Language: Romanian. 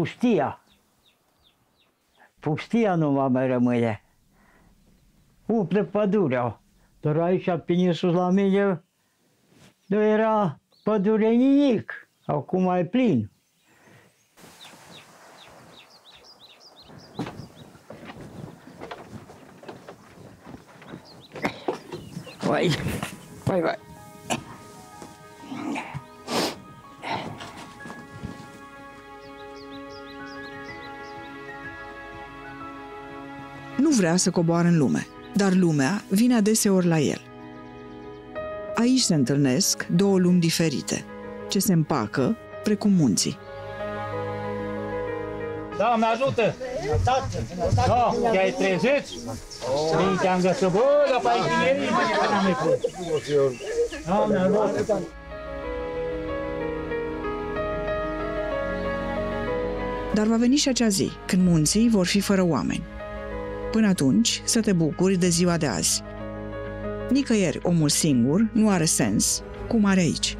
pustia. Pustia nu va mai rămâne. Umple pădurea. Dar aici, pe sus la mine, nu era pădure nimic. Acum e plin. Vai, vai, vai. Nu vrea să coboară în lume, dar lumea vine adeseori la el. Aici se întâlnesc două lumi diferite, ce se împacă precum munții. Doamne ajută! Da, te-ai trezit? Bine te-am găsit, bă, la pe inginerii, bă, ce n-am mai fost. Doamne ajută! Dar va veni și acea zi, când munții vor fi fără oameni. Până atunci, să te bucuri de ziua de azi. Nicăieri omul singur nu are sens, cum are aici.